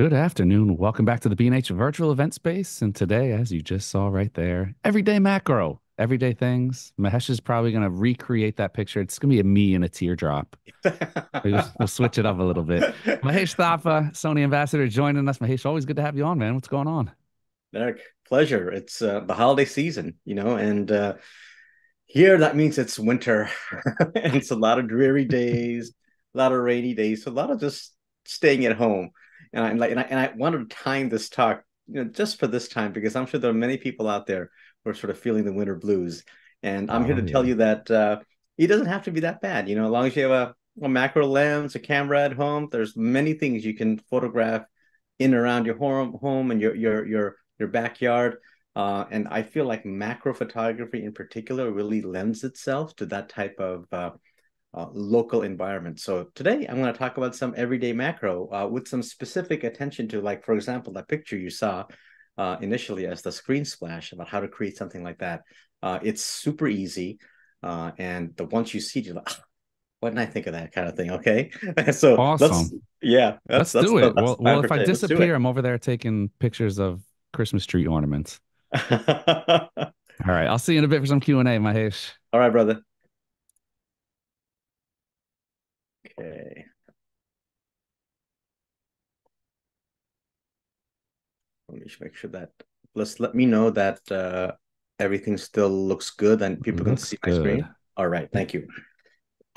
Good afternoon. Welcome back to the B&H virtual event space. And today, as you just saw right there, everyday macro, everyday things. Mahesh is probably going to recreate that picture. It's going to be a me and a teardrop. we'll, we'll switch it up a little bit. Mahesh Thapa, Sony ambassador, joining us. Mahesh, always good to have you on, man. What's going on? Derek, pleasure. It's uh, the holiday season, you know, and uh, here that means it's winter. and it's a lot of dreary days, a lot of rainy days, so a lot of just staying at home and I like and I, and I wanted to time this talk you know just for this time because I'm sure there are many people out there who are sort of feeling the winter blues, and I'm oh, here to yeah. tell you that uh, it doesn't have to be that bad. You know, as long as you have a, a macro lens, a camera at home, there's many things you can photograph in around your home, home and your your your your backyard. Uh, and I feel like macro photography in particular really lends itself to that type of uh, uh, local environment. So today I'm going to talk about some everyday macro uh, with some specific attention to, like, for example, that picture you saw uh, initially as the screen splash about how to create something like that. Uh, it's super easy. Uh, and the once you see it, you're like, ah, why didn't I think of that kind of thing? Okay. so awesome. Let's, yeah. Let's do it. well, well if I disappear, I'm over there taking pictures of Christmas tree ornaments. All right. I'll see you in a bit for some Q&A, Mahesh. All right, brother. Okay. Let me just make sure that let's let me know that uh, everything still looks good and people looks can see good. my screen. All right, thank you.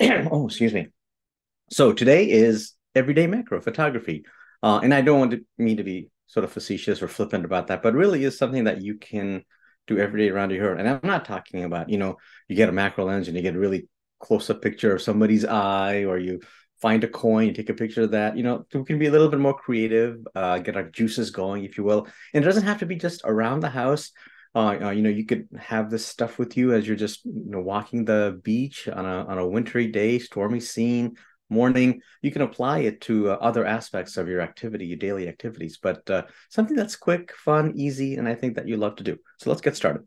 oh, excuse me. So today is everyday macro photography, uh, and I don't want to, me to be sort of facetious or flippant about that, but really is something that you can do every day around your heart. And I'm not talking about you know you get a macro lens and you get really close up picture of somebody's eye, or you find a coin, take a picture of that. You know, we can be a little bit more creative, uh, get our juices going, if you will. And it doesn't have to be just around the house. Uh, uh, you know, you could have this stuff with you as you're just you know walking the beach on a on a wintry day, stormy scene, morning. You can apply it to uh, other aspects of your activity, your daily activities. But uh, something that's quick, fun, easy, and I think that you love to do. So let's get started.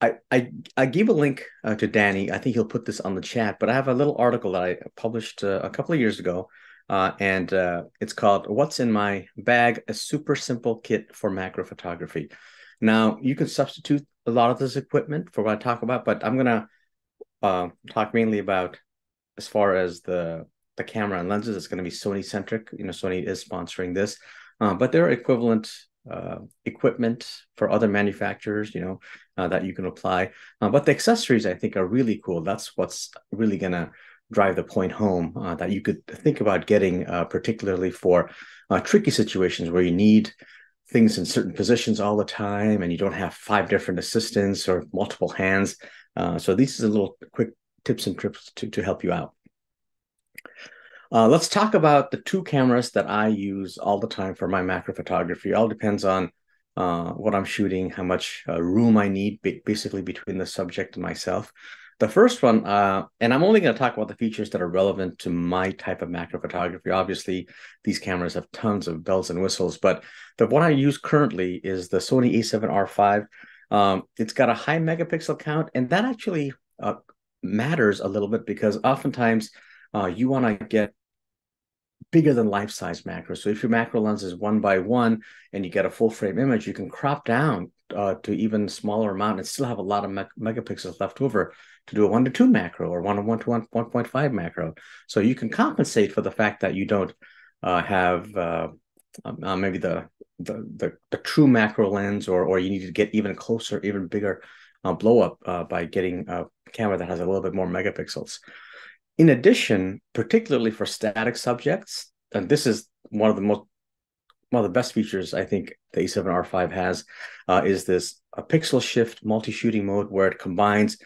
I, I I gave a link uh, to Danny. I think he'll put this on the chat. But I have a little article that I published uh, a couple of years ago, uh, and uh, it's called "What's in My Bag: A Super Simple Kit for Macro Photography." Now you can substitute a lot of this equipment for what I talk about, but I'm gonna uh, talk mainly about as far as the the camera and lenses. It's going to be Sony centric. You know, Sony is sponsoring this, uh, but there are equivalent uh, equipment for other manufacturers, you know, uh, that you can apply. Uh, but the accessories, I think, are really cool. That's what's really going to drive the point home uh, that you could think about getting, uh, particularly for tricky situations where you need things in certain positions all the time and you don't have five different assistants or multiple hands. so these are a little quick tips and tricks to, to help you out. Uh, let's talk about the two cameras that I use all the time for my macro photography. It all depends on uh, what I'm shooting, how much uh, room I need, basically between the subject and myself. The first one, uh, and I'm only going to talk about the features that are relevant to my type of macro photography. Obviously, these cameras have tons of bells and whistles, but the one I use currently is the Sony a7R5. Um, it's got a high megapixel count, and that actually uh, matters a little bit because oftentimes uh, you want to get bigger than life size macro. So if your macro lens is one by one and you get a full frame image, you can crop down uh, to even smaller amount and still have a lot of me- megapixels left over to do a one to two macro or one to one to one, 1.5 macro. So you can compensate for the fact that you don't uh, have uh, um, uh, maybe the, the, the the true macro lens or or you need to get even closer, even bigger uh, blow up uh, by getting a camera that has a little bit more megapixels. In addition, particularly for static subjects, and this is one of the most one of the best features I think the A7R5 has uh, is this a pixel shift multi-shooting mode where it combines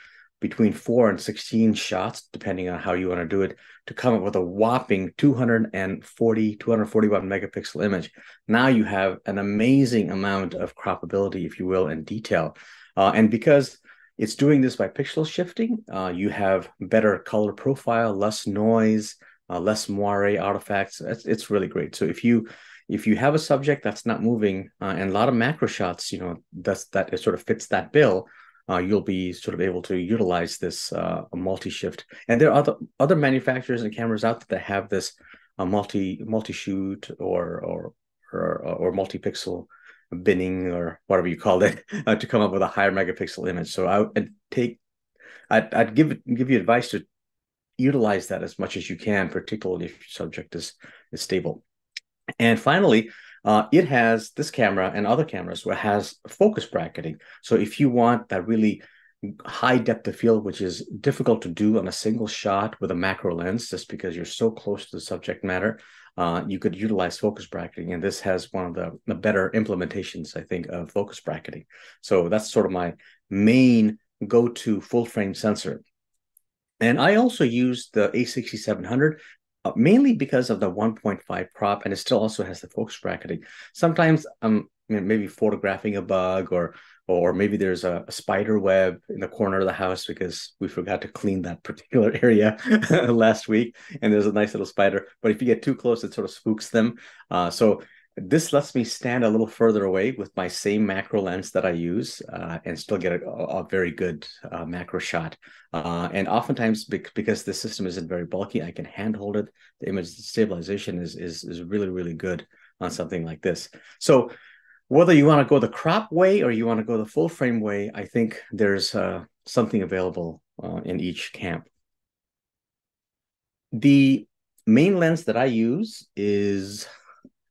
between 4 and 16 shots depending on how you want to do it to come up with a whopping 240 241 megapixel image. Now you have an amazing amount of croppability if you will and detail. Uh, and because it's doing this by pixel shifting. Uh, you have better color profile, less noise, uh, less moire artifacts. It's, it's really great. So if you if you have a subject that's not moving uh, and a lot of macro shots, you know, that's that it sort of fits that bill, uh, you'll be sort of able to utilize this uh, multi-shift. And there are other other manufacturers and cameras out there that have this a multi multi shoot or or or, or multi pixel binning or whatever you called it uh, to come up with a higher megapixel image. So I would take, I'd, I'd give give you advice to utilize that as much as you can, particularly if your subject is is stable. And finally, uh, it has this camera and other cameras where it has focus bracketing. So if you want that really high depth of field, which is difficult to do on a single shot with a macro lens, just because you're so close to the subject matter, uh, you could utilize focus bracketing. And this has one of the, the better implementations, I think, of focus bracketing. So that's sort of my main go-to full frame sensor. And I also use the A6700 uh, mainly because of the 1.5 crop, and it still also has the focus bracketing. Sometimes I'm maybe photographing a bug or or maybe there's a, a, spider web in the corner of the house because we forgot to clean that particular area last week and there's a nice little spider but if you get too close it sort of spooks them uh, so this lets me stand a little further away with my same macro lens that I use uh, and still get a, a very good uh, macro shot. Uh, and oftentimes, because the system isn't very bulky, I can handhold it. The image stabilization is, is, is really, really good on something like this. So whether you want to go the crop way or you want to go the full frame way, I think there's uh, something available uh, in each camp. The main lens that I use is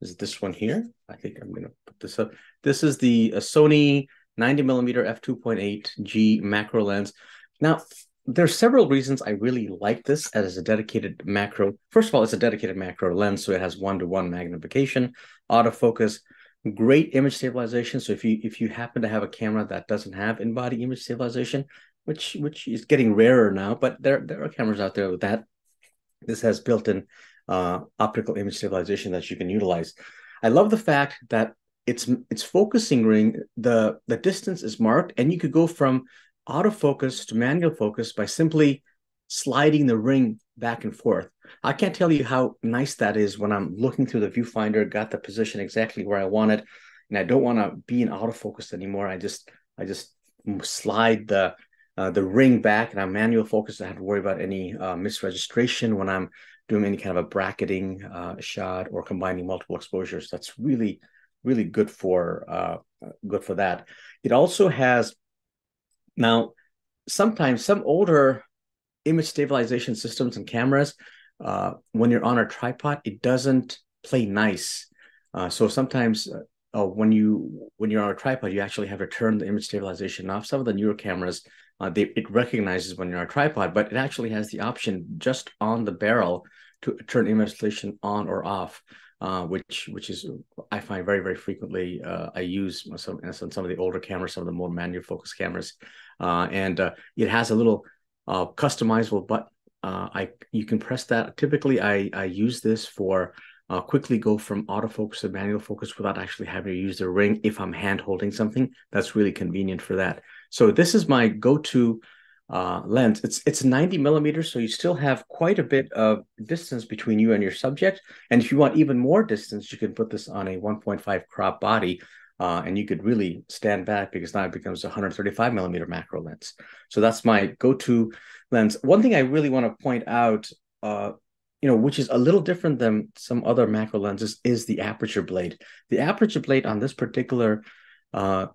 is this one here. I think I'm going to put this up. This is the uh, Sony 90 millimeter f2.8 G macro lens. Now, there's several reasons I really like this as a dedicated macro. First of all, it's a dedicated macro lens, so it has one-to-one magnification, autofocus, great image stabilization. So if you if you happen to have a camera that doesn't have in-body image stabilization, which which is getting rarer now, but there there are cameras out there with that. This has built-in uh, optical image stabilization that you can utilize. I love the fact that it's it's focusing ring the the distance is marked, and you could go from autofocus to manual focus by simply sliding the ring back and forth. I can't tell you how nice that is when I'm looking through the viewfinder, got the position exactly where I want it, and I don't want to be in autofocus anymore. I just I just slide the uh, the ring back, and I'm manual focus. I don't have to worry about any uh, misregistration when I'm doing any kind of a bracketing uh, shot or combining multiple exposures. That's really really good for uh, good for that. It also has now sometimes some older image stabilization systems and cameras, uh, when you're on a tripod, it doesn't play nice. Uh, so sometimes uh, when you when you're on a tripod, you actually have to turn the image stabilization off. Some of the newer cameras, uh, they, it recognizes when you're on a tripod, but it actually has the option just on the barrel to turn image stabilization on or off. Uh, which which is I find very very frequently uh, I use some some of the older cameras, some of the more manual focus cameras, uh, and uh, it has a little uh, customizable button. Uh, I you can press that. Typically, I I use this for uh, quickly go from autofocus to manual focus without actually having to use the ring. If I'm hand holding something, that's really convenient for that. So this is my go-to uh, lens. It's it's 90 millimeters, so you still have quite a bit of distance between you and your subject. And if you want even more distance, you can put this on a 1.5 crop body, uh, and you could really stand back because now it becomes a 135 millimeter macro lens. So that's my go-to lens. One thing I really want to point out, uh, you know, which is a little different than some other macro lenses, is the aperture blade. The aperture blade on this particular uh,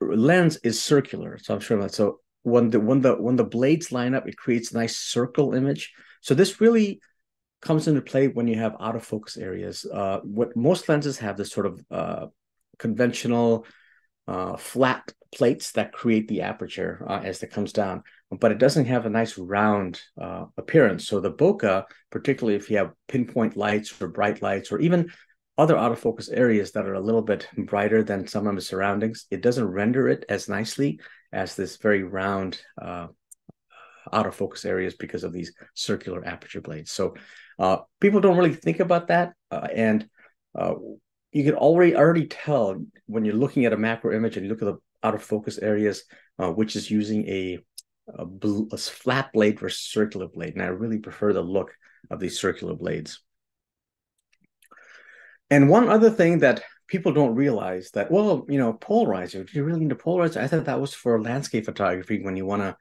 lens is circular. So I'm sure that. So when the when the when the blades line up, it creates a nice circle image. So this really comes into play when you have autofocus areas. Uh, what most lenses have this sort of uh, conventional uh, flat plates that create the aperture uh, as it comes down, but it doesn't have a nice round uh, appearance. So the bokeh, particularly if you have pinpoint lights or bright lights or even other autofocus areas that are a little bit brighter than some of the surroundings, it doesn't render it as nicely as this very round uh, autofocus areas because of these circular aperture blades. So uh, people don't really think about that, uh, and uh, you can already already tell when you're looking at a macro image and you look at the out of focus areas, uh, which is using a, a, blue, a flat blade versus circular blade, and I really prefer the look of these circular blades. And one other thing that people don't realize that, well, you know, polarizer, do you really need a polarizer? I thought that was for landscape photography when you want to,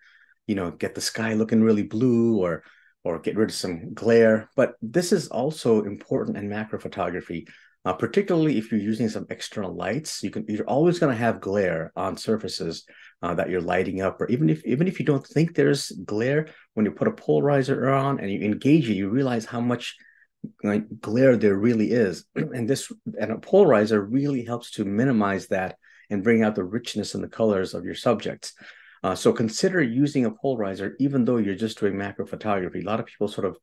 you know, get the sky looking really blue or or get rid of some glare. But this is also important in macro photography, uh, particularly if you're using some external lights. You can you're always going to have glare on surfaces uh, that you're lighting up, or even if even if you don't think there's glare, when you put a polarizer on and you engage it, you realize how much like glare there really is, and this and a polarizer really helps to minimize that and bring out the richness and the colors of your subjects. Uh, so consider using a polarizer, even though you're just doing macro photography. A lot of people sort of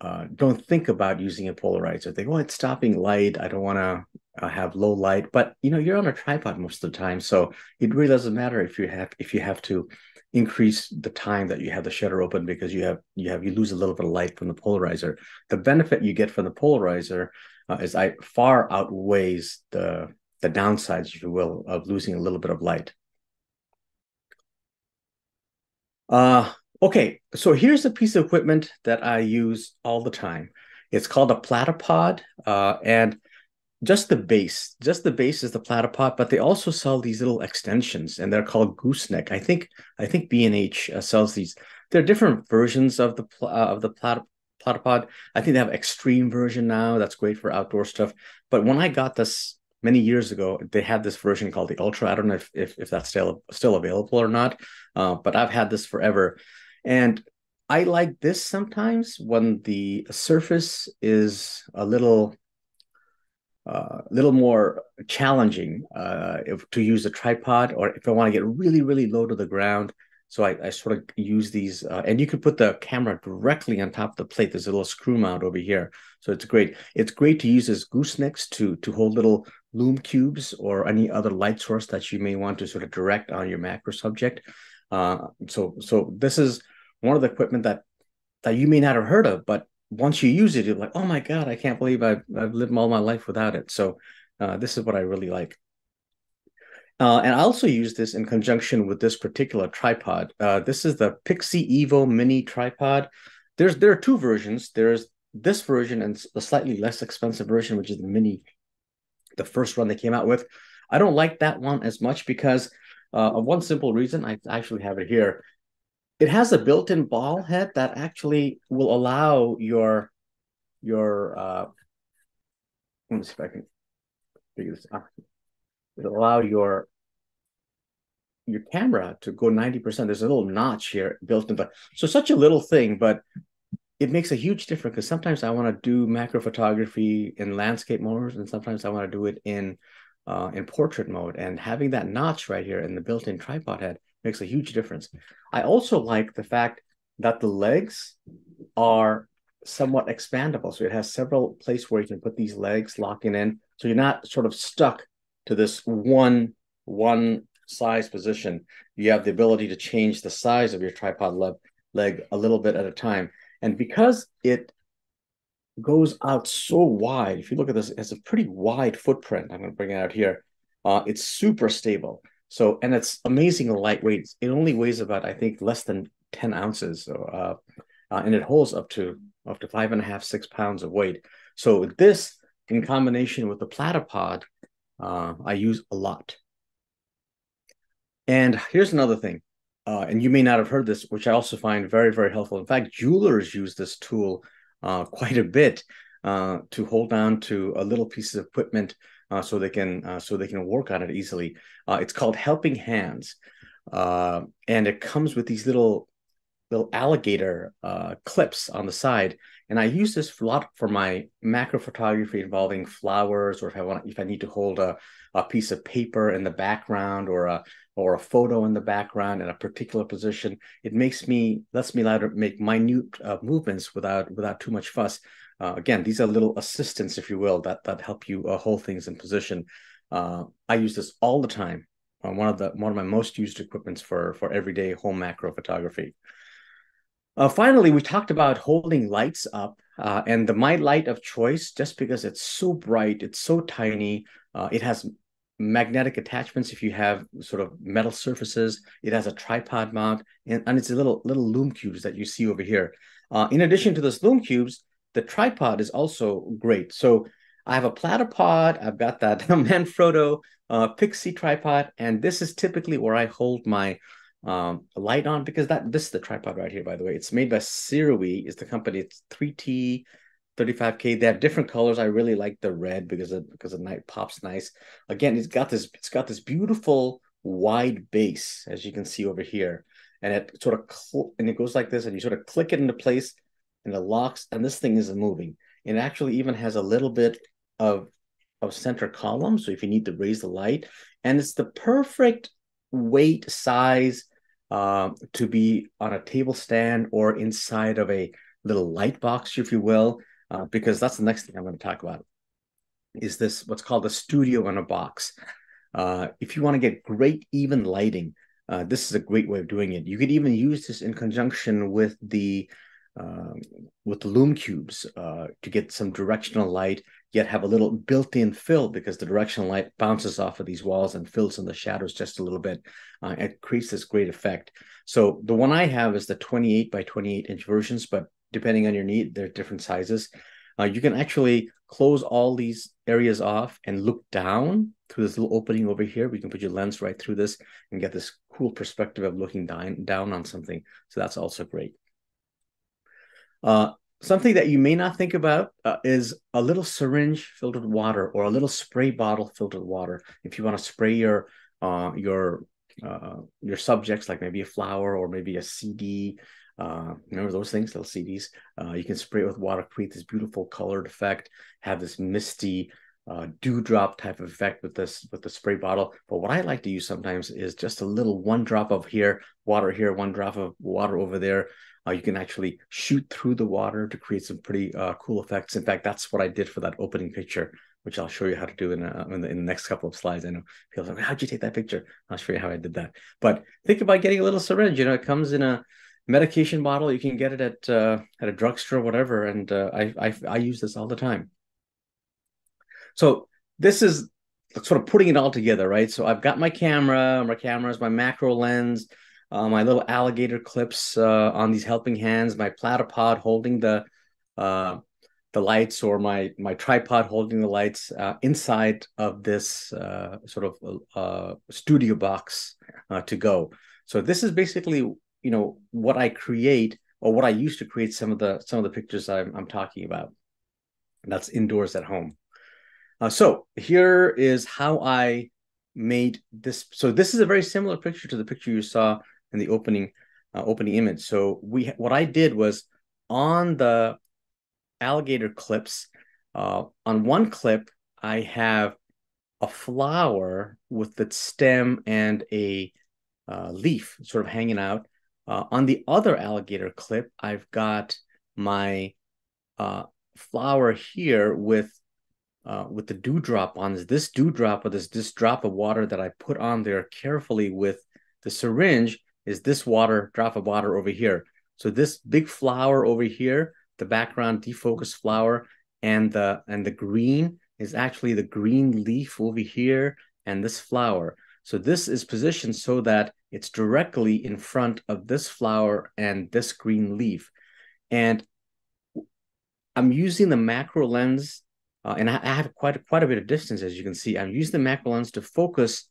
uh, don't think about using a polarizer. They go, oh, it's stopping light. I don't want to uh, have low light, but you know, you're on a tripod most of the time, so it really doesn't matter if you have if you have to increase the time that you have the shutter open because you have you have you lose a little bit of light from the polarizer. The benefit you get from the polarizer uh, is I far outweighs the the downsides, if you will, of losing a little bit of light. Uh, okay, so here's a piece of equipment that I use all the time. It's called a platypod, uh, and just the base, just the base is the platypod, but they also sell these little extensions, and they're called gooseneck. I think I think B and H uh, sells these. There are different versions of the uh, of the plat- platypod. I think they have extreme version now. That's great for outdoor stuff. But when I got this many years ago, they had this version called the Ultra. I don't know if if, if that's still still available or not, uh, but I've had this forever, and I like this sometimes when the surface is a little a uh, little more challenging uh, if, to use a tripod, or if I want to get really really low to the ground. So I, I sort of use these, uh, and you can put the camera directly on top of the plate. There's a little screw mount over here, so it's great. It's great to use as goosenecks to to hold little lume cubes or any other light source that you may want to sort of direct on your macro subject. Uh, so so this is one of the equipment that that you may not have heard of, but once you use it, you're like, oh my god, I can't believe I've I've lived all my life without it. So uh, this is what I really like. Uh, and I also use this in conjunction with this particular tripod. Uh, this is the Pixi Evo Mini tripod. There's there are two versions. There's this version and a slightly less expensive version, which is the Mini the first one they came out with. I don't like that one as much because uh, one simple reason. I actually have it here. It has a built-in ball head that actually will allow your your uh, let me see if I can figure this out. It'll allow your your camera to go 90%. There's a little notch here built in the so such a little thing, but it makes a huge difference because sometimes I want to do macro photography in landscape mode, and sometimes I want to do it in uh, in portrait mode. And having that notch right here in the built-in tripod head makes a huge difference. I also like the fact that the legs are somewhat expandable. So it has several places where you can put these legs locking in. So you're not sort of stuck to this one one size position. You have the ability to change the size of your tripod leg, leg a little bit at a time. And because it goes out so wide, if you look at this, it's a pretty wide footprint. I'm going to bring it out here. Uh, it's super stable. So, and it's amazingly lightweight. It only weighs about, I think, less than 10 ounces. So, uh, uh, and it holds up to up to five and a half, six pounds of weight. So this, in combination with the platypod, uh, I use a lot. And here's another thing uh, and you may not have heard this, which I also find very, very helpful. In fact, jewelers use this tool uh, quite a bit uh, to hold on to a little piece of equipment uh, so they can uh, so they can work on it easily. Uh, it's called Helping Hands, and it comes with these little little alligator clips on the side. And I use this a lot for my macro photography involving flowers, or if I want if I need to hold a a piece of paper in the background or a or a photo in the background in a particular position. It makes me lets me allow make minute uh, movements without without too much fuss. Uh, again, these are little assistants, if you will, that that help you uh, hold things in position. Uh, I use this all the time. Uh, one of the one of my most used equipments for for everyday home macro photography. Uh, finally, we talked about holding lights up, and the my light of choice, just because it's so bright, it's so tiny, it has magnetic attachments if you have sort of metal surfaces. It has a tripod mount, and, and it's a little little lume cubes that you see over here. Uh, in addition to those lume cubes, the tripod is also great. So I have a platypod. I've got that Manfrotto uh, Pixi tripod, and this is typically where I hold my um, light on because that this is the tripod right here, by the way. It's made by Sirui, is the company. It's 3T 35K. They have different colors. I really like the red because it because the night pops nice. Again, it's got this it's got this beautiful wide base, as you can see over here. And it sort of cl- and it goes like this, and you sort of click it into place and it locks, and this thing isn't moving. It actually even has a little bit of of center column. So if you need to raise the light, and it's the perfect weight size uh, to be on a table stand or inside of a little light box, if you will, uh, because that's the next thing I'm going to talk about. Is this what's called a studio in a box? Uh, if you want to get great even lighting, uh, this is a great way of doing it. You could even use this in conjunction with the um, with the lume cubes uh, to get some directional light, yet have a little built-in fill because the directional light bounces off of these walls and fills in the shadows just a little bit. Uh, it creates this great effect. So the one I have is the 28 by 28 inch versions, but depending on your need, they're different sizes. Uh, you can actually close all these areas off and look down through this little opening over here. We can put your lens right through this and get this cool perspective of looking down, down on something. So that's also great. Uh, something that you may not think about uh, is a little syringe filled with water or a little spray bottle filled with water. If you want to spray your uh, your uh, your subjects, like maybe a flower or maybe a CD, uh, remember those things, little CDs. Uh, you can spray it with water, create this beautiful colored effect, have this misty uh, dewdrop type of effect with this with the spray bottle. But what I like to use sometimes is just a little one drop of here, water here, one drop of water over there. Uh, you can actually shoot through the water to create some pretty uh, cool effects. In fact, that's what I did for that opening picture, which I'll show you how to do in, uh, in, the, in the next couple of slides. I know people are how'd you take that picture? I'll show you how I did that. But think about getting a little syringe. You know, it comes in a medication bottle. You can get it at uh, at a drugstore, or whatever. And uh, I, I I use this all the time. So this is sort of putting it all together, right? So I've got my camera, my cameras, my macro lens, uh, my little alligator clips uh, on these helping hands, my platypod holding the uh, the lights, or my my tripod holding the lights uh, inside of this uh, sort of uh, studio box to go. So this is basically you know what I create or what I use to create some of the some of the pictures I'm, I'm talking about. And that's indoors at home. so here is how I made this. So this is a very similar picture to the picture you saw in the opening uh, opening image. So we what I did was on the alligator clips. Uh, on one clip, I have a flower with its stem and a uh, leaf sort of hanging out. Uh, on the other alligator clip, I've got my uh, flower here with uh, with the dewdrop on this. This dewdrop or this this drop of water that I put on there carefully with the syringe is this water, drop of water over here. So this big flower over here, the background defocused flower, and the and the green is actually the green leaf over here and this flower. So this is positioned so that it's directly in front of this flower and this green leaf. And I'm using the macro lens, uh, and I have quite, quite a bit of distance, as you can see. I'm using the macro lens to focus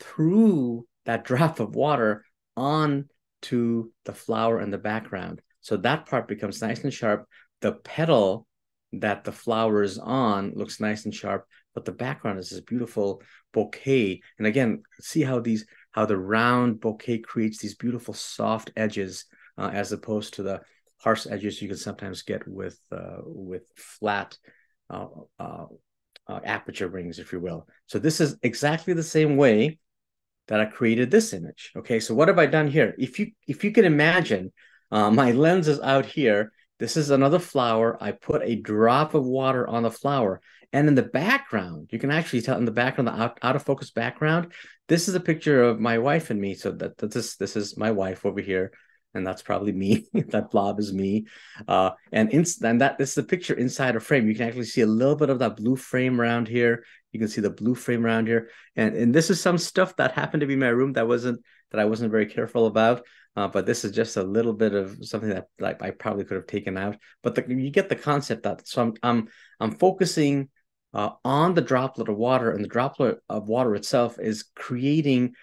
through that drop of water on to the flower in the background. So that part becomes nice and sharp. The petal that the flower is on looks nice and sharp, but the background is this beautiful bokeh. And again, see how these how the round bokeh creates these beautiful soft edges uh, as opposed to the harsh edges you can sometimes get with uh, with flat uh, uh, uh aperture rings, if you will. So this is exactly the same way that I created this image. Okay, so what have I done here? If you if you can imagine, uh, my lens is out here. This is another flower. I put a drop of water on the flower. And in the background, you can actually tell in the background, the out, out of focus background, this is a picture of my wife and me. So that, that this this is my wife over here, and that's probably me. that blob is me. Uh, and in, and that this is a picture inside a frame. You can actually see a little bit of that blue frame around here. You can see the blue frame around here, and and this is some stuff that happened to be my room that wasn't that I wasn't very careful about. Uh, but this is just a little bit of something that like I probably could have taken out. But the, you get the concept that so I'm I'm I'm focusing uh, on the droplet of water, and the droplet of water itself is creating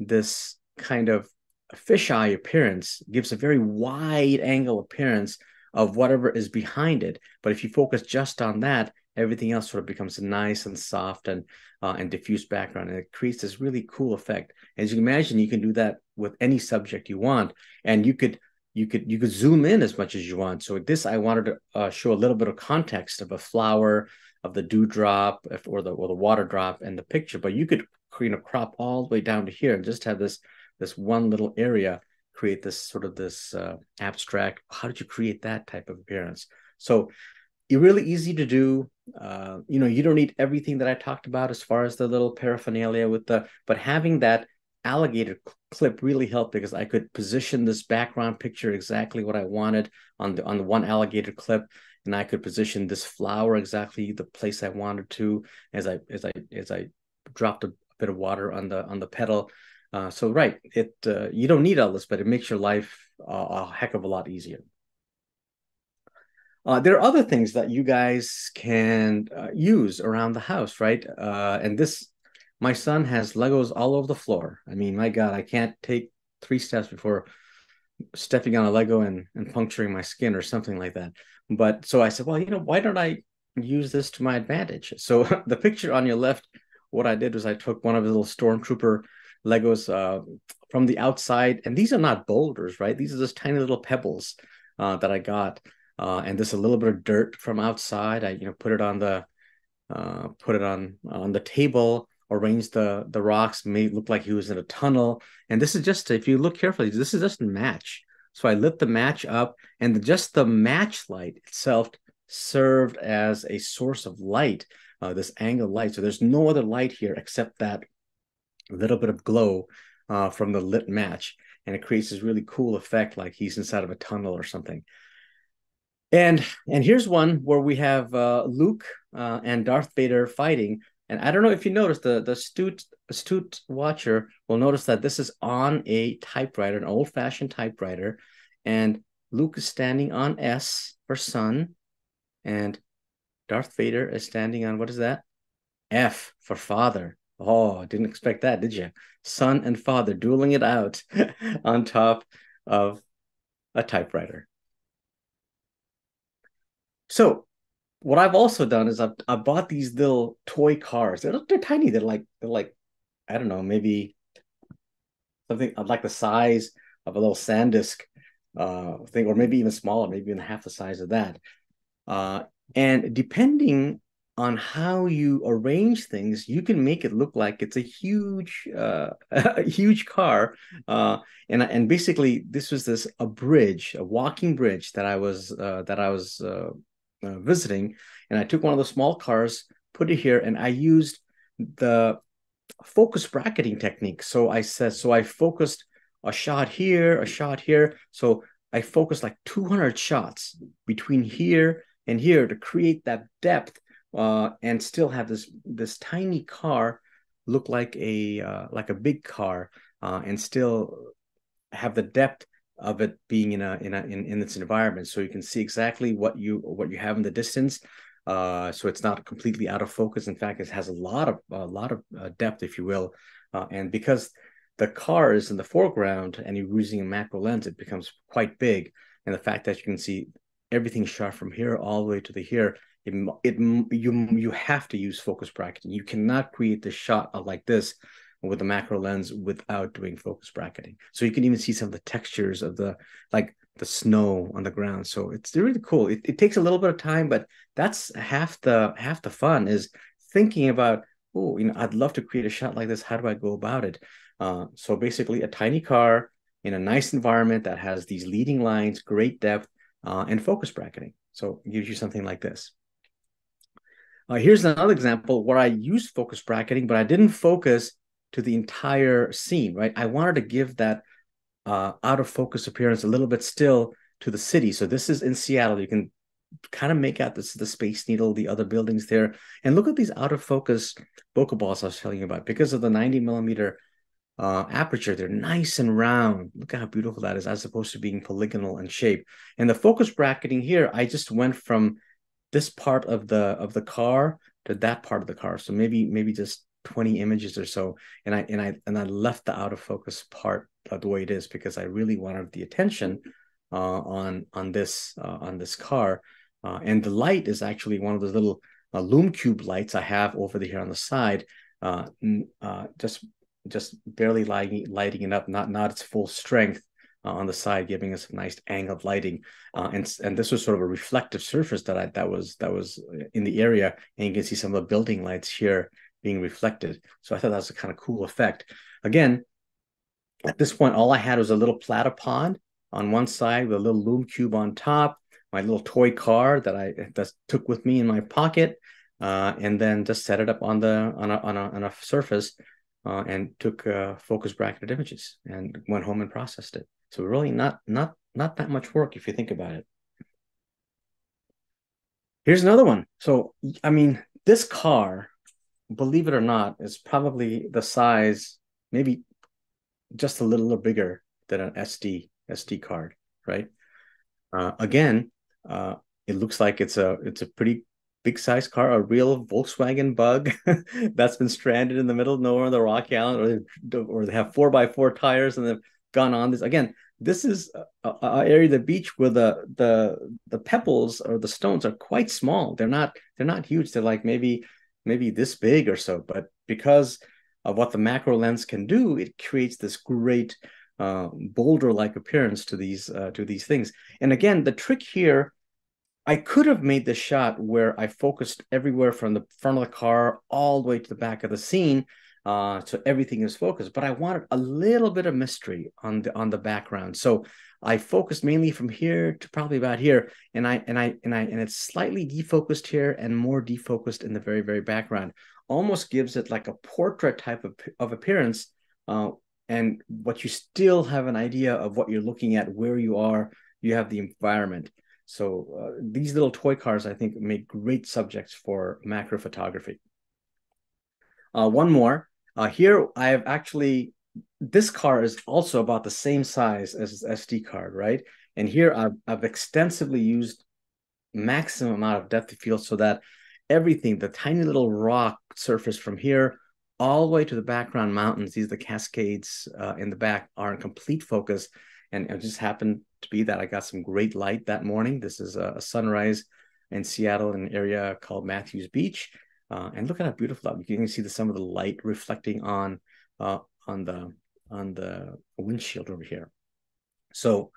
this kind of fisheye appearance gives a very wide angle appearance of whatever is behind it. But if you focus just on that, everything else sort of becomes nice and soft and uh, and diffuse background, and it creates this really cool effect. As you can imagine, you can do that with any subject you want, and you could you could you could zoom in as much as you want. So this, I wanted to uh, show a little bit of context of a flower, of the dewdrop, or the or the water drop, and the picture. But you could you know crop all the way down to here and just have this this one little area create this sort of this uh, abstract. How did you create that type of appearance? So really easy to do. Uh, you know, you don't need everything that I talked about as far as the little paraphernalia with the, but having that alligator clip really helped because I could position this background picture exactly what I wanted on the on the one alligator clip, and I could position this flower exactly the place I wanted to as I as I as I dropped a bit of water on the on the petal. Uh, so right, it uh, you don't need all this, but it makes your life a heck of a lot easier. Uh, there are other things that you guys can uh, use around the house, right? Uh, and this, my son has Legos all over the floor. I mean, my God, I can't take three steps before stepping on a Lego and, and puncturing my skin or something like that. But so I said, well, you know, why don't I use this to my advantage? So the picture on your left, what I did was I took one of the little stormtrooper Legos uh, from the outside, and these are not boulders, right? These are just tiny little pebbles uh, that I got uh, and there's a little bit of dirt from outside. I you know put it on the uh, put it on on the table, arranged the the rocks, made look like he was in a tunnel. And this is just if you look carefully, this is just a match. So I lit the match up, and just the match light itself served as a source of light, uh, this angle light. So there's no other light here except that little bit of glow uh, from the lit match, and it creates this really cool effect, like he's inside of a tunnel or something. And and here's one where we have uh, Luke uh, and Darth Vader fighting. And I don't know if you noticed the the astute astute watcher will notice that this is on a typewriter, an old fashioned typewriter, and Luke is standing on S for son, and Darth Vader is standing on what is that? F for father. Oh, didn't expect that, did you? Son and father dueling it out on top of a typewriter. So what I've also done is I've I bought these little toy cars. They're they're tiny. They're like they're like I don't know maybe something like the size of a little SanDisk uh, thing, or maybe even smaller, maybe even half the size of that. Uh, and depending on how you arrange things, you can make it look like it's a huge, uh, a huge car. Uh, and and basically, this was this a bridge, a walking bridge that I was uh, that I was uh, visiting, and I took one of the small cars, put it here, and I used the focus bracketing technique. So I said, so I focused a shot here, a shot here. So I focused like 200 shots between here and here to create that depth uh, and still have this this tiny car look like a uh, like a big car uh, and still have the depth of it being in a in a in, in its environment. So you can see exactly what you what you have in the distance. Uh, so it's not completely out of focus. In fact it has a lot of a lot of uh, depth if you will. Uh, and because the car is in the foreground and you're using a macro lens it becomes quite big. And the fact that you can see everything shot from here all the way to the here it, it you you have to use focus bracketing you cannot create the shot like this with the macro lens without doing focus bracketing. So you can even see some of the textures of the like the snow on the ground. So it's really cool. It, it takes a little bit of time, but that's half the half the fun is thinking about, oh, you know, I'd love to create a shot like this. How do I go about it? Uh, so basically a tiny car in a nice environment that has these leading lines, great depth, uh, and focus bracketing. So it gives you something like this. Uh, here's another example where I used focus bracketing, but I didn't focus to the entire scene, right? I wanted to give that uh, out of focus appearance a little bit still to the city. So this is in Seattle. You can kind of make out this the Space Needle, the other buildings there, and look at these out of focus bokeh balls I was telling you about. Because of the 90 millimeter uh, aperture, they're nice and round. Look at how beautiful that is, as opposed to being polygonal in shape. And the focus bracketing here, I just went from this part of the of the car to that part of the car. So maybe maybe just 20 images or so and i and i and i left the out of focus part uh, the way it is because I really wanted the attention uh, on on this uh, on this car. Uh, and the light is actually one of those little uh, lume cube lights I have over the here on the side, uh, just just barely lighting lighting it up, not not its full strength. on the side, giving us a nice angled lighting, and and this was sort of a reflective surface that I that was that was in the area, and you can see some of the building lights here being reflected. So I thought that was a kind of cool effect. Again, at this point, all I had was a little platypod on one side with a little lume cube on top, my little toy car that I that took with me in my pocket, uh, and then just set it up on the on a on a, on a surface, uh, and took uh, focus bracketed images and went home and processed it. So really not not not that much work if you think about it. Here's another one. So I mean, this car, believe it or not, is probably the size, maybe just a little bigger than an SD SD card, right? Uh, again, uh, it looks like it's a it's a pretty big size car, a real Volkswagen Bug that's been stranded in the middle of nowhere on the Rocky Island, or or they have four by four tires and they've gone on this again. This is a, a area of the beach where the the the pebbles or the stones are quite small. They're not they're not huge. They're like maybe maybe this big or so, but because of what the macro lens can do, it creates this great uh, boulder-like appearance to these uh, to these things. And again, the trick here, I could have made this shot where I focused everywhere from the front of the car all the way to the back of the scene, uh, so everything is focused. But I wanted a little bit of mystery on the on the background, so I focused mainly from here to probably about here, and I and I and I and it's slightly defocused here and more defocused in the very very background. Almost gives it like a portrait type of, of appearance, uh, and but you still have an idea of what you're looking at, where you are. You have the environment. So uh, these little toy cars, I think, make great subjects for macro photography. Uh, one more. Uh, here, I have actually this car is also about the same size as this SD card, right? And here I've, I've extensively used maximum amount of depth of field so that everything, the tiny little rock surface from here all the way to the background mountains. These are the Cascades uh, in the back are in complete focus. And it just happened to be that I got some great light that morning. This is a, a sunrise in Seattle in an area called Matthews Beach. Uh, and look at how beautiful that. You can see the, some of the light reflecting on uh, on the on the windshield over here. So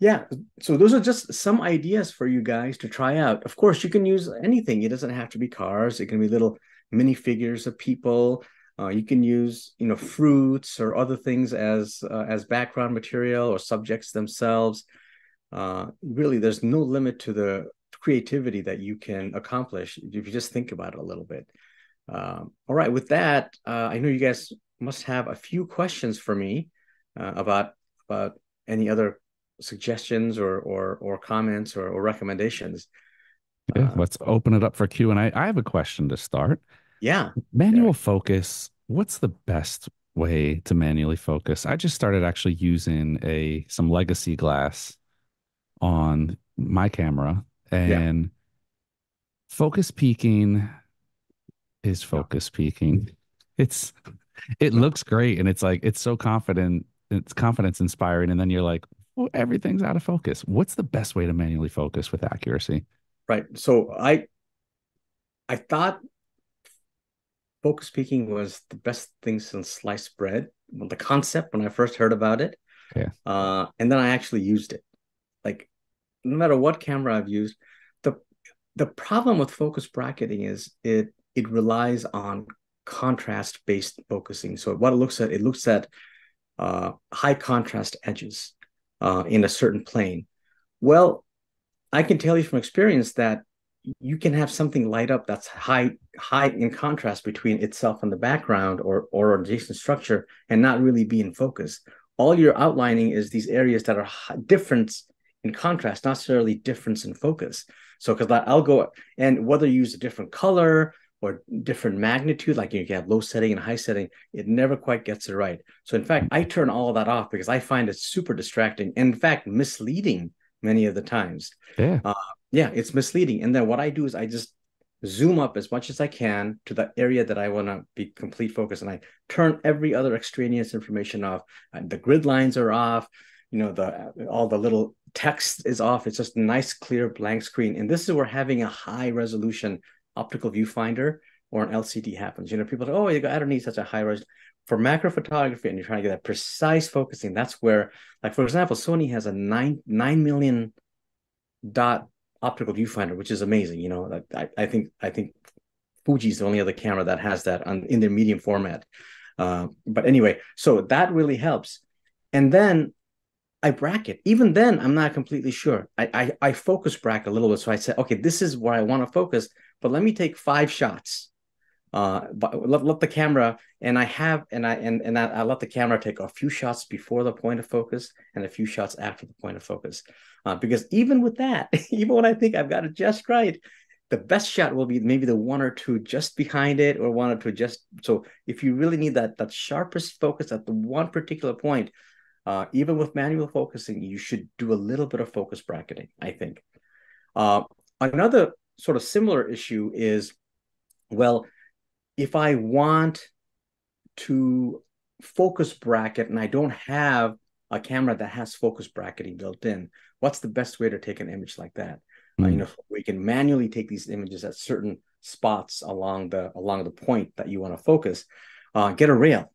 yeah, so those are just some ideas for you guys to try out. Of course, you can use anything. It doesn't have to be cars. It can be little minifigures of people. Uh, you can use you know fruits or other things as uh, as background material or subjects themselves. Uh, really, there's no limit to the creativity that you can accomplish if you just think about it a little bit. Um, all right, with that, uh, I know you guys must have a few questions for me uh, about about any other suggestions or or or comments or, or recommendations. Yeah, uh, let's open it up for Q and I. I have a question to start. Yeah. Manual yeah. focus. What's the best way to manually focus? I just started actually using a some legacy glass on my camera and yeah. focus peaking is focus peaking. It's it looks great and it's like it's so confident, it's confidence inspiring and then you're like, well, everything's out of focus. What's the best way to manually focus with accuracy? Right. So I I thought focus peaking was the best thing since sliced bread. The concept when I first heard about it, yeah, uh, and then I actually used it. Like, no matter what camera I've used, the the problem with focus bracketing is it it relies on contrast based focusing. So what it looks at, it looks at uh, high contrast edges uh, in a certain plane. Well, I can tell you from experience that you can have something light up that's high high in contrast between itself and the background or or adjacent structure and not really be in focus all you're outlining is these areas that are different in contrast not necessarily difference in focus so because i'll go and whether you use a different color or different magnitude like you can have low setting and high setting it never quite gets it right so in fact i turn all of that off because i find it super distracting and in fact misleading many of the times yeah uh, yeah it's misleading and then what i do is i just zoom up as much as I can to the area that I want to be complete focus, and I turn every other extraneous information off. And the grid lines are off. You know, the all the little text is off. It's just a nice, clear blank screen. And this is where having a high resolution optical viewfinder or an LCD happens. You know, people say, oh, I don't need such a high res. For macro photography, and you're trying to get that precise focusing, that's where, like for example, Sony has a nine nine million dot optical viewfinder, which is amazing. You know, I, I think I think Fuji's the only other camera that has that on in their medium format. Uh, but anyway, so that really helps. And then I bracket. Even then, I'm not completely sure. I, I, I focus bracket a little bit. So I said, okay, this is where I want to focus, but let me take five shots. Uh, but let, let the camera and I have and I and and I, I, let the camera take a few shots before the point of focus and a few shots after the point of focus. Uh, because even with that, even when I think I've got it just right, the best shot will be maybe the one or two just behind it or one or two just so if you really need that that sharpest focus at the one particular point uh, even with manual focusing you should do a little bit of focus bracketing i think uh, another sort of similar issue is well if i want to focus bracket and i don't have a camera that has focus bracketing built in what's the best way to take an image like that? Mm. uh, you know we can manually take these images at certain spots along the along the point that you want to focus. Uh, get a rail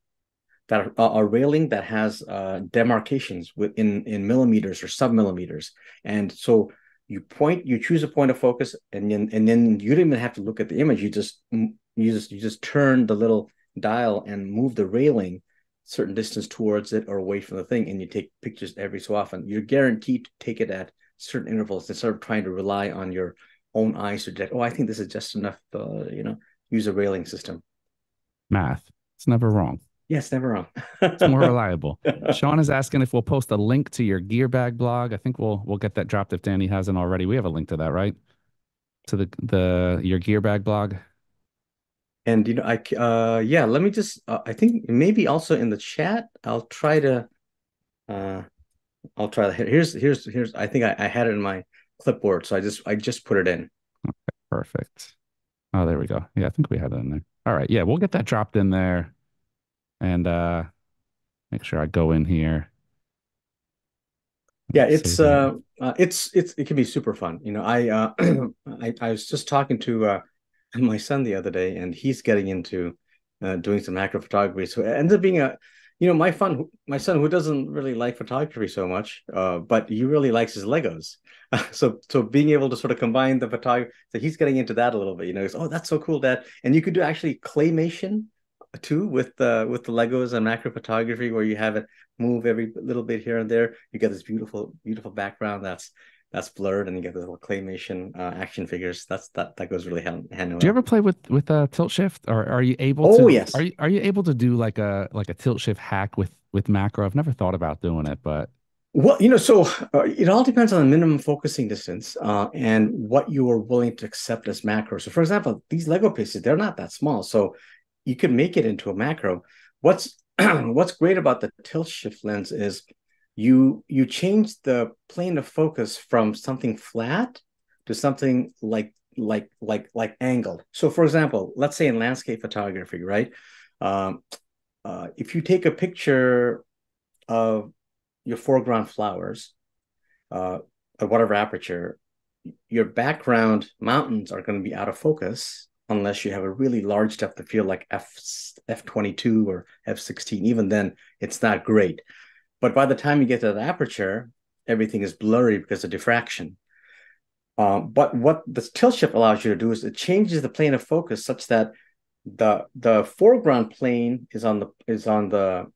that uh, a railing that has uh, demarcations within in millimeters or sub millimeters, and so you point you choose a point of focus and then and then you don't even have to look at the image. You just you just you just turn the little dial and move the railing certain distance towards it or away from the thing and you take pictures every so often. You're guaranteed to take it at certain intervals instead of trying to rely on your own eyes to detect oh i think this is just enough uh, you know use a railing system. Math. It's never wrong yes never wrong. It's more reliable. Sean is asking if we'll post a link to your gear bag blog. I think we'll we'll get that dropped if danny hasn't already. We have a link to that right? To the the your gear bag blog? And you know i uh yeah let me just uh, i think maybe also in the chat i'll try to uh i'll try to here's here's here's i think I, I had it in my clipboard so i just i just put it in. Okay, perfect. Oh there we go. Yeah i think we had it in there. All right yeah we'll get that dropped in there and uh make sure i go in here yeah it's uh, uh, it's it's it can be super fun you know i uh I, I was just talking to uh my son the other day, and he's getting into uh, doing some macro photography. So it ends up being a, you know, my fun, my son who doesn't really like photography so much, uh, but he really likes his Legos. so so being able to sort of combine the photography, so he's getting into that a little bit. You know, oh, that's so cool, Dad. And you could do actually claymation too with the with the Legos and macro photography, where you have it move every little bit here and there. You get this beautiful beautiful background that's that's blurred, and you get the little claymation uh, action figures. That's that that goes really hand hand. Do you ever play with with a uh, tilt shift, or are you able? Oh to, yes. Are you are you able to do like a like a tilt shift hack with with macro? I've never thought about doing it, but well, you know, so uh, it all depends on the minimum focusing distance uh, and what you are willing to accept as macro. So, for example, these Lego pieces they're not that small, so you can make it into a macro. What's what's great about the tilt shift lens is you you change the plane of focus from something flat to something like like like like angled. So for example let's say in landscape photography right? Um, uh, if you take a picture of your foreground flowers uh, at whatever aperture your background mountains are going to be out of focus unless you have a really large depth of field like f f22 or f16 even then it's not great but by the time you get to the aperture, everything is blurry because of diffraction. Um, but what the tilt shift allows you to do is it changes the plane of focus such that the the foreground plane is on the is on the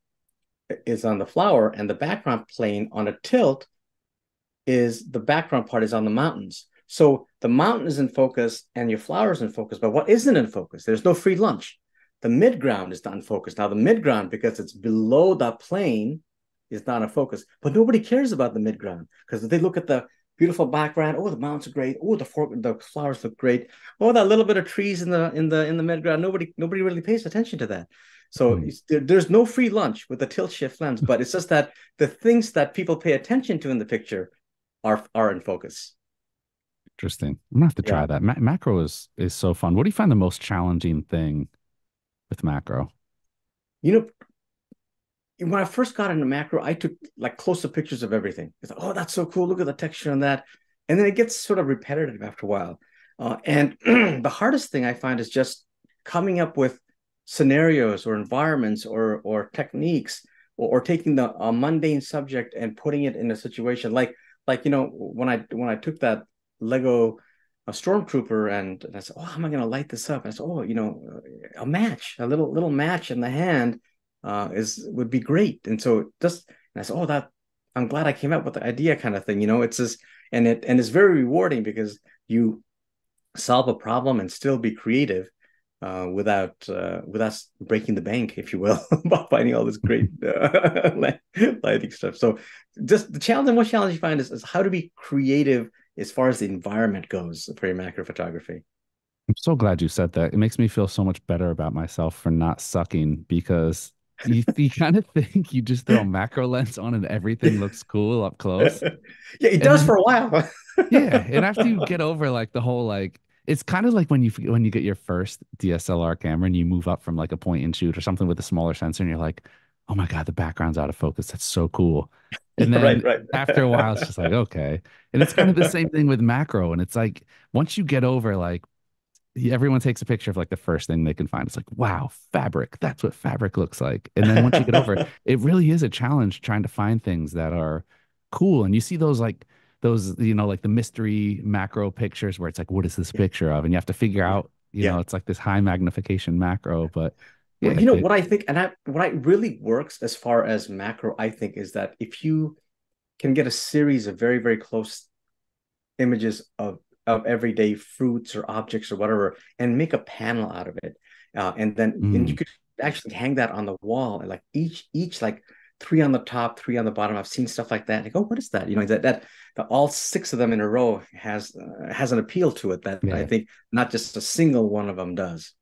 is on the flower and the background plane on a tilt is the background part is on the mountains. So the mountain is in focus and your flower is in focus, but what isn't in focus? There's no free lunch. The midground is not in focus. Now the midground, because it's below that plane, is not a focus. But nobody cares about the midground because they look at the beautiful background. Oh, the mountains are great. Oh, the for- the flowers look great. Oh, that little bit of trees in the in the in the midground. Nobody nobody really pays attention to that. So mm. there, there's no free lunch with the tilt shift lens, but it's just that the things that people pay attention to in the picture are are in focus. Interesting. I'm gonna have to try yeah. that. Ma- macro is is so fun. What do you find the most challenging thing with macro? You know, when I first got into macro, I took like close up pictures of everything. It's like, oh, that's so cool. Look at the texture on that. And then it gets sort of repetitive after a while. Uh, and the hardest thing I find is just coming up with scenarios or environments or or techniques or, or taking the a mundane subject and putting it in a situation like like you know when I when I took that Lego a stormtrooper and, I said, oh, how am I going to light this up? And I said, oh, you know, a match, a little little match in the hand uh, is would be great. And so just and I said, oh, that I'm glad I came up with the idea kind of thing. You know, it's just and it and it's very rewarding because you solve a problem and still be creative uh, without uh, without breaking the bank, if you will, by finding all this great uh, lighting stuff. So, just the challenge and what challenge you find is, is how to be creative as far as the environment goes for your macro photography. I'm so glad you said that. It makes me feel so much better about myself for not sucking because you, you kind of think you just throw a macro lens on and everything looks cool up close. yeah, it does then, for a while. yeah, and after you get over like the whole like it's kind of like when you when you get your first DSLR camera and you move up from like a point and shoot or something with a smaller sensor and you're like, oh my god, the background's out of focus. That's so cool. And then right, right. after a while, it's just like okay. And it's kind of the same thing with macro. And it's like once you get over like everyone takes a picture of like the first thing they can find. It's like, wow, fabric. That's what fabric looks like. And then once you get over it, it really is a challenge trying to find things that are cool. And you see those like those, you know, like the mystery macro pictures where it's like, what is this picture of? And you have to figure out, you yeah. know, it's like this high magnification macro. But yeah, you know it, what I think, and I what I really works as far as macro, I think, is that if you can get a series of very, very close images of of everyday fruits or objects or whatever and make a panel out of it uh, and then mm. and you could actually hang that on the wall and like each each like three on the top three on the bottom i've seen stuff like that like oh what is that you know that that the, all six of them in a row has uh, has an appeal to it that yeah. i think not just a single one of them does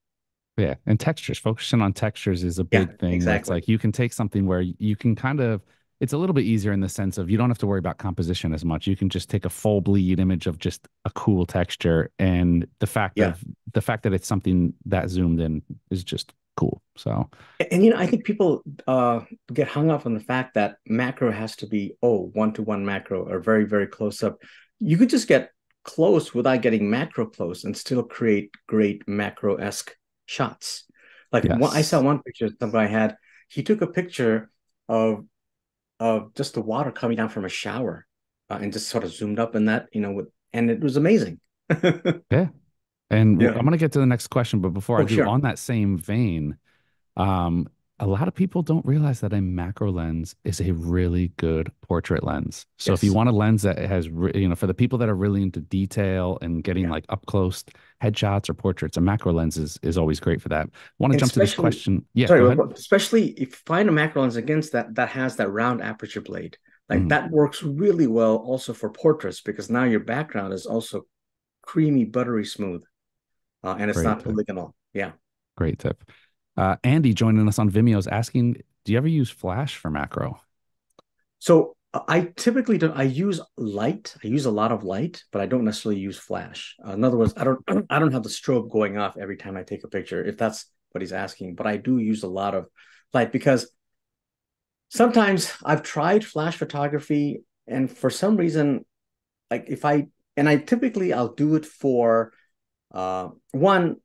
yeah and textures focusing on textures is a big yeah, thing exactly. that's like you can take something where you can kind of it's a little bit easier in the sense of you don't have to worry about composition as much. You can just take a full bleed image of just a cool texture, and the fact yeah. of the fact that it's something that zoomed in is just cool. So, and, and you know, I think people uh, get hung up on the fact that macro has to be oh one to one macro or very very close up. You could just get close without getting macro close and still create great macro esque shots. Like yes. one, I saw one picture somebody had. He took a picture of of just the water coming down from a shower uh, and just sort of zoomed up in that, you know, with, and it was amazing. yeah. And yeah. I'm going to get to the next question, but before oh, I do, sure. on that same vein, um, a lot of people don't realize that a macro lens is a really good portrait lens. So yes. if you want a lens that has, you know, for the people that are really into detail and getting yeah. like up close headshots or portraits, a macro lens is, is always great for that. I want to jump to this question. Yeah. Sorry, especially if you find a macro lens against that, that has that round aperture blade, like mm. that works really well also for portraits because now your background is also creamy, buttery smooth, uh, and it's great not tip. polygonal. Yeah. Great tip. Uh, Andy joining us on Vimeo is asking, do you ever use Flash for macro? So I typically don't. I use light. I use a lot of light, but I don't necessarily use flash. Uh, in other words, I don't. I don't have the strobe going off every time I take a picture. If that's what he's asking, but I do use a lot of light because sometimes I've tried flash photography, and for some reason, like if I and I typically I'll do it for uh, one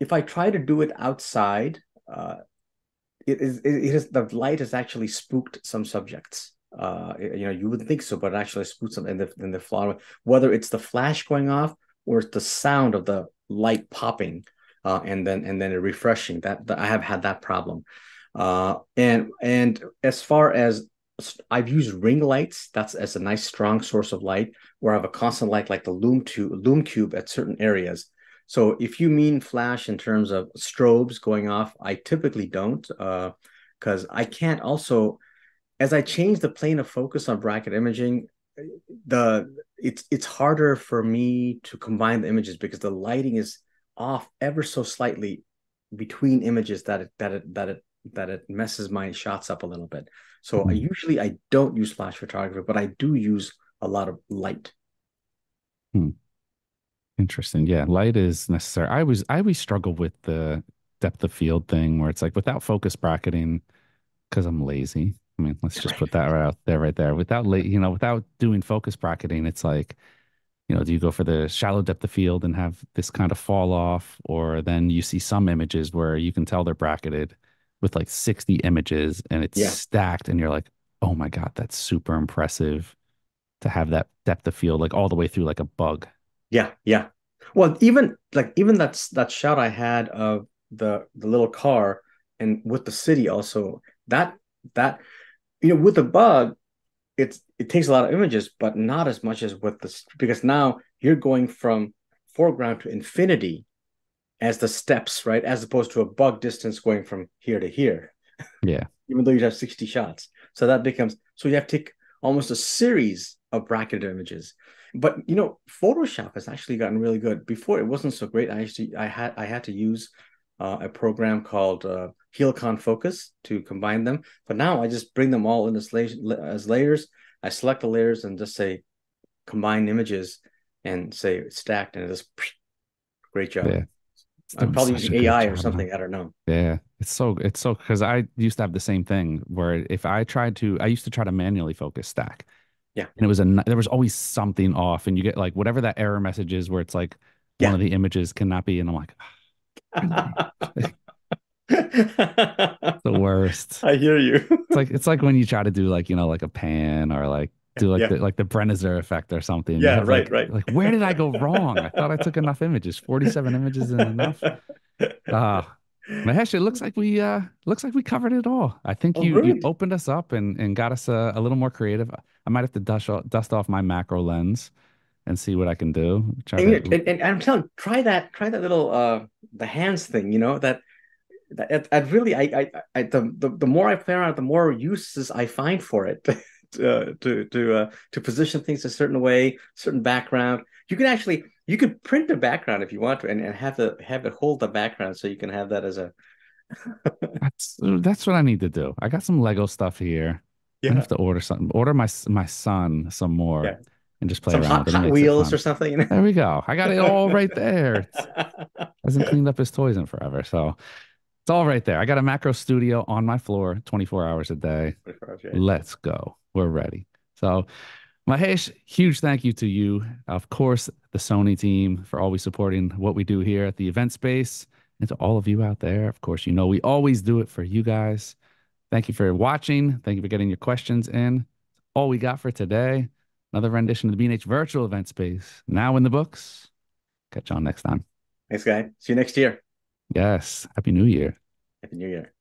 if I try to do it outside, uh, it is it is the light has actually spooked some subjects. Uh, you know, you wouldn't think so, but it actually spooks them in the in the flower. Whether it's the flash going off or it's the sound of the light popping, uh, and then and then it refreshing. That, that I have had that problem. Uh, and and as far as I've used ring lights, that's as a nice strong source of light, where I have a constant light like the Lume to Lume Cube at certain areas. So if you mean flash in terms of strobes going off, I typically don't because uh, I can't also, as I change the plane of focus on bracket imaging, the it's it's harder for me to combine the images because the lighting is off ever so slightly between images that it that it that it that it messes my shots up a little bit. So I mm-hmm. usually I don't use flash photography, but I do use a lot of light Hmm. Interesting. Yeah, light is necessary. I was I always struggle with the depth of field thing where it's like without focus bracketing because I'm lazy. I mean, let's just put that right out there, right there. Without, late, you know, without doing focus bracketing, it's like, you know, do you go for the shallow depth of field and have this kind of fall off, or then you see some images where you can tell they're bracketed with like 60 images and it's yeah. stacked, and you're like, oh my god, that's super impressive to have that depth of field like all the way through like a bug. Yeah, yeah. Well, even like even that's that shot I had of the the little car and with the city also that that you know with the bug it's it takes a lot of images but not as much as with the because now you're going from foreground to infinity as the steps right? As opposed to a bug distance going from here to here. Yeah. Even though you have 60 shots. So that becomes so you have to take almost a series of bracketed images but you know photoshop has actually gotten really good before it wasn't so great i actually i had i had to use uh, a program called uh, Helicon Focus to combine them. But now I just bring them all in as, as layers. I select the layers and just say combine images and say stacked, and it just great job. Yeah. I'm probably using AI or something. I don't know. Yeah, it's so it's so because I used to have the same thing where if I tried to, I used to try to manually focus stack. Yeah, and it was a there was always something off, and you get like whatever that error message is where it's like yeah. one of the images cannot be, and I'm like, the worst. I hear you. it's like it's like when you try to do like you know like a pan or like do like yeah. the like the Brenizer effect or something. Yeah, right, like, right. Like where did I go wrong? I thought I took enough images. Forty seven images is enough. Ah. Uh, Mahesh, it looks like we uh looks like we covered it all. I think oh, you, you opened us up and, and got us a, a little more creative. I might have to dust dust off my macro lens and see what I can do. Try and, to... and, and, I'm telling, try that, try that little uh the hands thing. You know that that I really I I, I the, the the more I play around, the more uses I find for it. to to to, uh, to position things a certain way, certain background. You can actually you could print a background if you want to, and, and have the have it hold the background, so you can have that as a. that's that's what I need to do. I got some Lego stuff here. Yeah. I have to order something. Order my my son some more. Yeah and just play Some around. Hot, hot wheels or something. There we go. I got it all right there. hasn't cleaned up his toys in forever, so it's all right there. I got a macro studio on my floor, 24 hours a day. Hours, yeah. Let's go. We're ready. So, Mahesh, huge thank you to you, of course, the Sony team for always supporting what we do here at the event space, and to all of you out there. Of course, you know we always do it for you guys. Thank you for watching. Thank you for getting your questions in. All we got for today. Another rendition of the B&H virtual event space. Now in the books. Catch you on next time. Thanks, guy. See you next year. Yes. Happy New Year. Happy New Year.